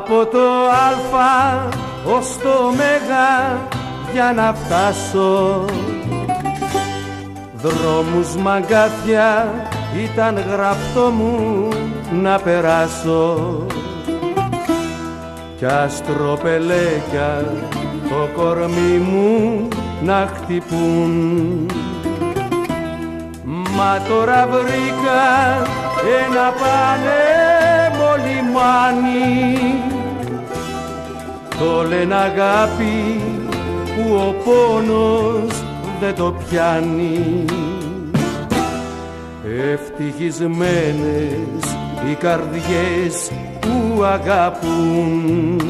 Από το α ως το μέγα για να φτάσω. Δρόμους μαγκάθια ήταν γραφτό μου να περάσω. Κι αστροπελέκια το κορμί μου να χτυπούν. Μα τώρα βρήκα ένα πανέμο λιμάνι το λένε αγάπη που ο πόνος δεν το πιάνει. Ευτυχισμένες οι καρδιές που αγαπούν.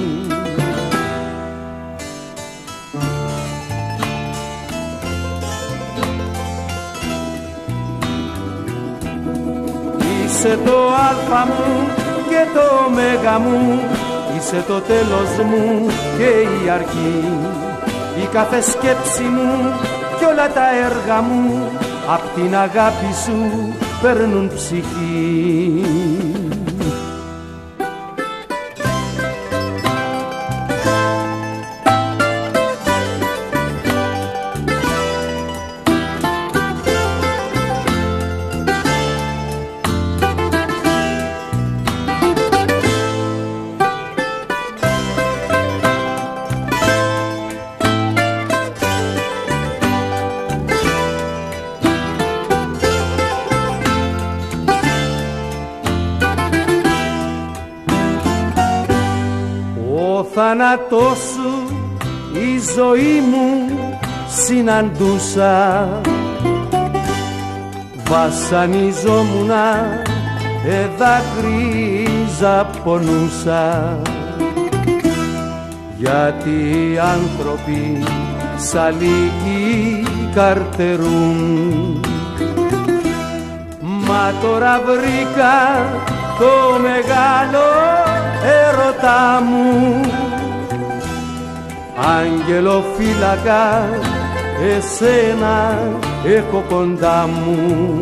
Είσαι το αλφα μου και το μέγα μου. Είσαι το τέλος μου και η αρχή. Η κάθε σκέψη μου και όλα τα έργα μου Απ' την αγάπη σου παίρνουν ψυχή θάνατός σου η ζωή μου συναντούσα. Βασανιζόμουνα εδάκρυζα πονούσα. Γιατί οι άνθρωποι σαν λίγοι καρτερούν. Μα τώρα βρήκα το μεγάλο έρωτά μου Άγγελο φύλακα εσένα έχω κοντά μου.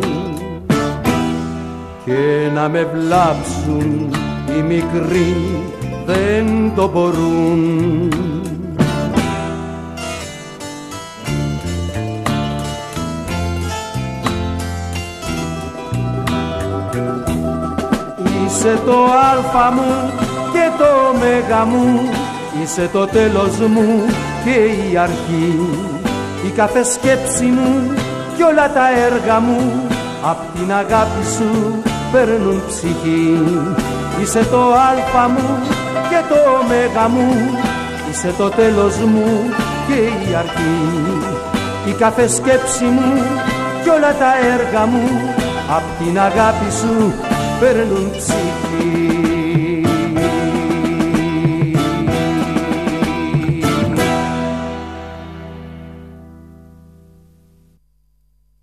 Και να με βλάψουν οι μικροί δεν το μπορούν. Είσαι το αλφα μου και το μέγα μου Είσαι το τέλος μου και η αρχή. Η κάθε σκέψη μου και όλα τα έργα μου Απ' την αγάπη σου παίρνουν ψυχή. Είσαι το αλφα μου και το μέγα μου. Είσαι το τέλος μου και η αρχή. Η κάθε σκέψη μου και όλα τα έργα μου Απ' την αγάπη σου παίρνουν ψυχή